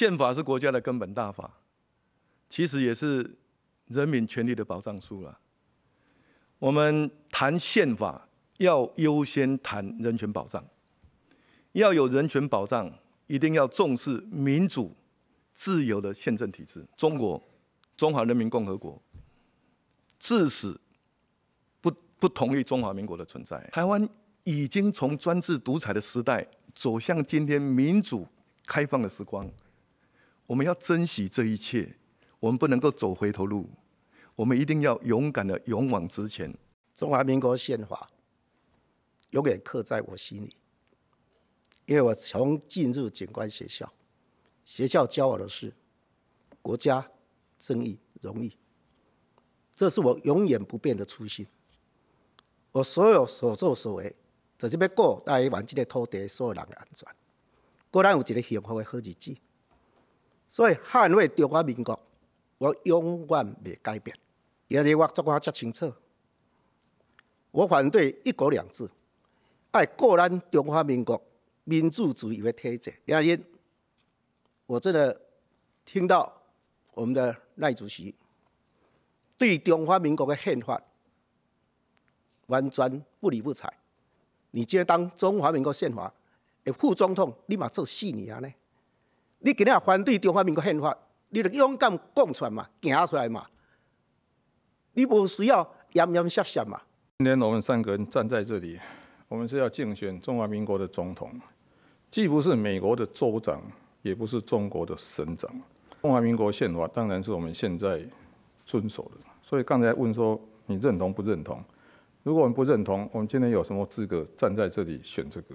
宪法是国家的根本大法，其实也是人民权利的保障书了。我们谈宪法，要优先谈人权保障。要有人权保障，一定要重视民主、自由的宪政体制。中国，中华人民共和国，至死不不同意中华民国的存在。台湾已经从专制独裁的时代，走向今天民主开放的时光。我们要珍惜这一切，我们不能够走回头路，我们一定要勇敢的勇往直前。中华民国宪法永远刻在我心里，因为我从进入警官学校，学校教我的是国家正义、荣誉，这是我永远不变的初心。我所有所作所为，就是要过台湾这个土地所有人的安全，过咱有一个幸福的好日子。所以捍卫中华民国，我永远未改变。因为我做我遮清楚，我反对一国两制，爱过咱中华民国民主主义的体制。原因，我真的听到我们的赖主席对中华民国的宪法完全不理不睬。你今天当中华民国宪法的副总统，你嘛做四年呢？你今日反对中华民国宪法，你就勇敢讲出来嘛，行出来嘛。你不需要严严实实嘛。今天我们三个人站在这里，我们是要竞选中华民国的总统，既不是美国的州长，也不是中国的省长。中华民国宪法当然是我们现在遵守的。所以刚才问说你认同不认同？如果我们不认同，我们今天有什么资格站在这里选这个？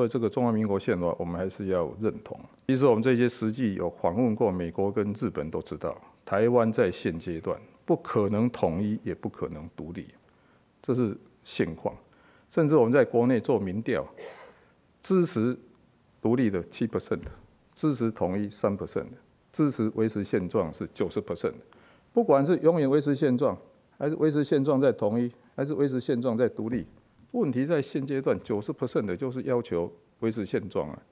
所以这个中华民国宪法，我们还是要认同。其实我们这些实际有访问过美国跟日本，都知道台湾在现阶段不可能统一，也不可能独立，这是现况。甚至我们在国内做民调，支持独立的七 percent，支持统一三 percent，支持维持现状是九十 percent。不管是永远维持现状，还是维持现状再统一，还是维持现状再独立。问题在现阶段，九十 percent 的就是要求维持现状啊。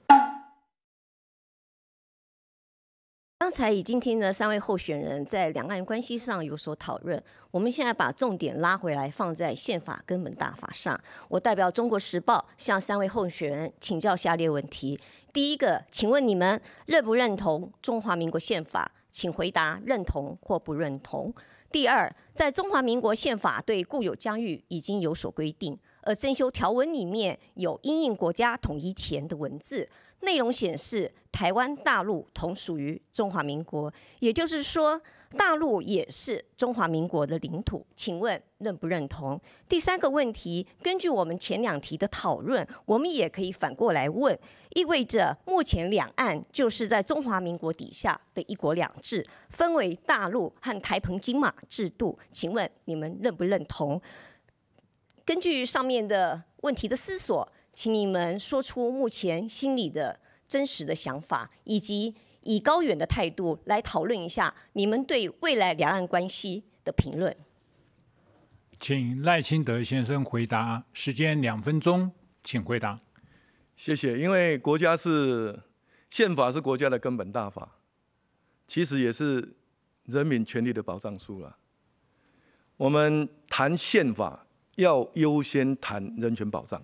刚才已经听了三位候选人在两岸关系上有所讨论，我们现在把重点拉回来，放在宪法根本大法上。我代表《中国时报》向三位候选人请教下列问题：第一个，请问你们认不认同中华民国宪法？请回答认同或不认同。第二，在中华民国宪法对固有疆域已经有所规定。而征修条文里面有因应国家统一前的文字内容显示，台湾大陆同属于中华民国，也就是说，大陆也是中华民国的领土。请问认不认同？第三个问题，根据我们前两题的讨论，我们也可以反过来问：意味着目前两岸就是在中华民国底下的一国两制，分为大陆和台澎金马制度。请问你们认不认同？根据上面的问题的思索，请你们说出目前心里的真实的想法，以及以高远的态度来讨论一下你们对未来两岸关系的评论。请赖清德先生回答，时间两分钟，请回答。谢谢。因为国家是宪法是国家的根本大法，其实也是人民权利的保障书了。我们谈宪法。要优先谈人权保障，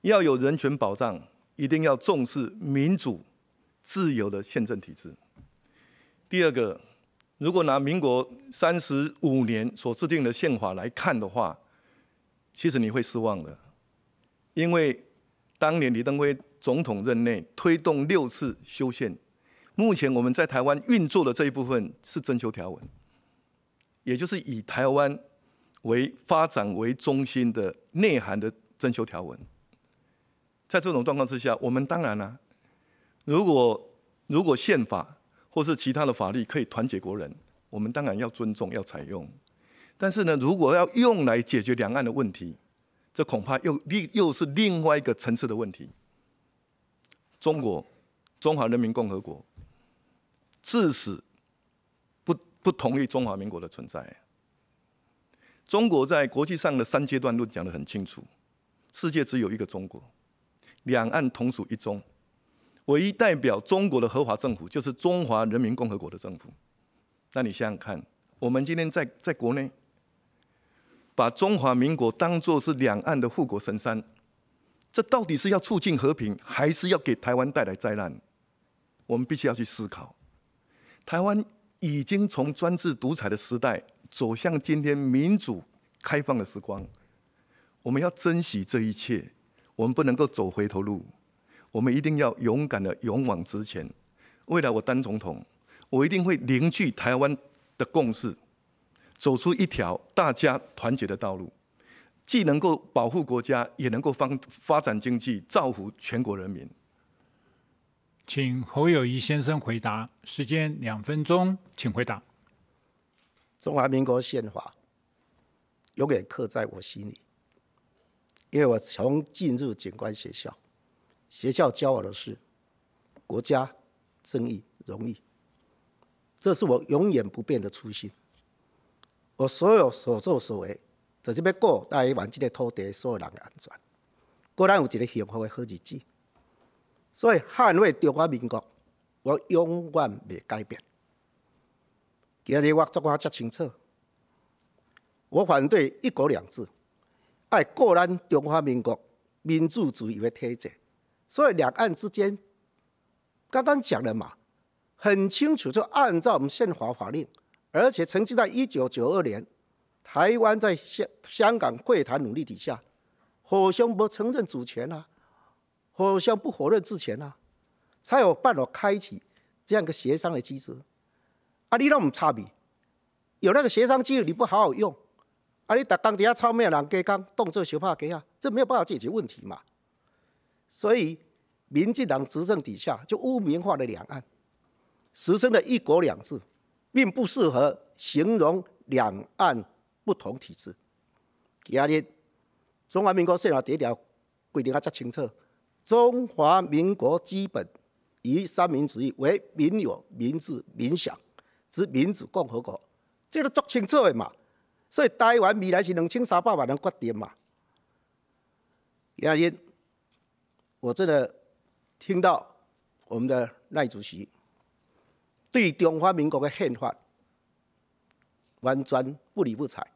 要有人权保障，一定要重视民主、自由的宪政体制。第二个，如果拿民国三十五年所制定的宪法来看的话，其实你会失望的，因为当年李登辉总统任内推动六次修宪，目前我们在台湾运作的这一部分是征求条文，也就是以台湾。为发展为中心的内涵的征修条文，在这种状况之下，我们当然呢，如果如果宪法或是其他的法律可以团结国人，我们当然要尊重要采用。但是呢，如果要用来解决两岸的问题，这恐怕又另又是另外一个层次的问题。中国中华人民共和国自始不不同意中华民国的存在。中国在国际上的三阶段论讲得很清楚，世界只有一个中国，两岸同属一中。唯一代表中国的合法政府就是中华人民共和国的政府。那你想想看，我们今天在在国内，把中华民国当作是两岸的护国神山，这到底是要促进和平，还是要给台湾带来灾难？我们必须要去思考。台湾已经从专制独裁的时代走向今天民主开放的时光，我们要珍惜这一切，我们不能够走回头路。我们一定要勇敢的勇往直前。未来我当总统，我一定会凝聚台湾的共识，走出一条大家团结的道路，既能够保护国家，也能够发发展经济，造福全国人民。请侯友谊先生回答，时间两分钟，请回答。中华民国宪法永远刻在我心里，因为我从进入警官学校。学校教我的是国家正义、荣誉，这是我永远不变的初心。我所有所作所为，就是要过台湾这个土地所有人的安全，过咱有一个幸福的好日子。所以捍卫中华民国，我永远未改变。今日我作我遮清楚，我反对一国两制，爱过咱中华民国民主主义的体制。所以两岸之间，刚刚讲了嘛，很清楚，就按照我们宪法法令，而且曾经在一九九二年，台湾在香香港会谈努力底下，互相不承认主权啊，互相不否认主权啊，才有办法开启这样一个协商的机制。啊，你那么差别，有那个协商机制你不好好用，啊，你打钢底下抄面人给刚动作小怕给啊，这没有办法解决问题嘛。所以，民进党执政底下就污名化了两岸，实行了一国两制，并不适合形容两岸不同体制。第二日，中华民国宪法第一条规定啊，较清楚：中华民国基本以三民主义为民有、民治、民享之民主共和国，这个足清楚的嘛。所以台湾未来是两千三百万人决定嘛。第二日。我真的听到我们的赖主席对中华民国的宪法完全不理不睬。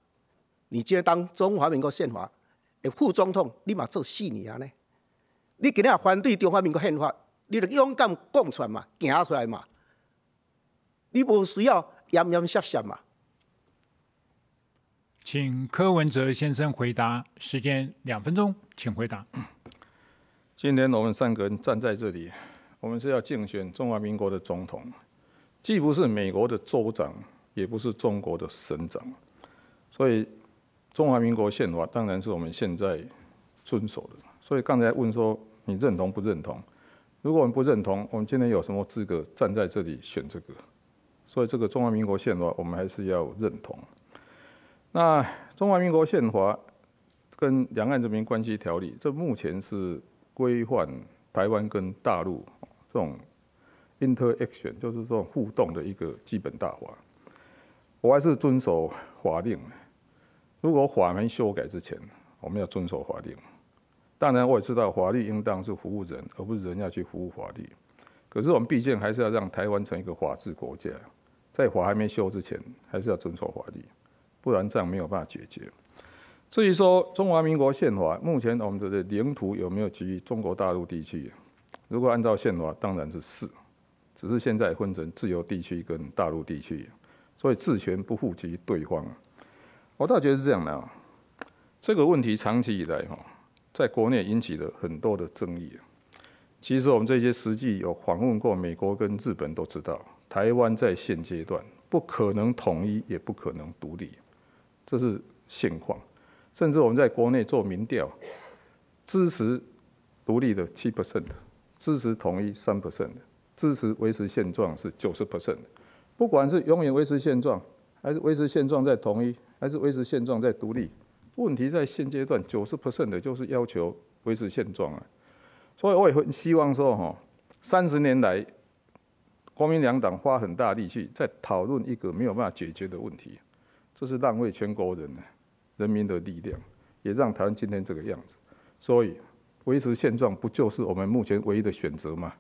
你今天当中华民国宪法的副总统，你嘛做四年啊呢？你今天反对中华民国宪法，你就勇敢讲出来嘛，行出来嘛。你不需要严严杀杀嘛。请柯文哲先生回答，时间两分钟，请回答。今天我们三个人站在这里，我们是要竞选中华民国的总统，既不是美国的州长，也不是中国的省长，所以中华民国宪法当然是我们现在遵守的。所以刚才问说你认同不认同？如果我们不认同，我们今天有什么资格站在这里选这个？所以这个中华民国宪法我们还是要认同。那中华民国宪法跟两岸人民关系条例，这目前是。规范台湾跟大陆这种 interaction，就是这种互动的一个基本大法。我还是遵守法令。如果法没修改之前，我们要遵守法令。当然，我也知道法律应当是服务人，而不是人要去服务法律。可是我们毕竟还是要让台湾成一个法治国家，在法还没修之前，还是要遵守法律，不然这样没有办法解决。至于说中华民国宪法，目前我们的领土有没有给予中国大陆地区？如果按照宪法，当然是是，只是现在分成自由地区跟大陆地区，所以治权不负及对方。我倒觉得是这样的啊，这个问题长期以来哈，在国内引起了很多的争议。其实我们这些实际有访问过美国跟日本都知道，台湾在现阶段不可能统一，也不可能独立，这是现况。甚至我们在国内做民调，支持独立的七 percent，支持统一三 percent，支持维持现状是九十 percent。不管是永远维持现状，还是维持现状在统一，还是维持现状在独立，问题在现阶段九十 percent 的就是要求维持现状啊。所以我也很希望说，哈，三十年来，国民两党花很大力气在讨论一个没有办法解决的问题，这是浪费全国人的。人民的力量，也让台湾今天这个样子。所以，维持现状不就是我们目前唯一的选择吗？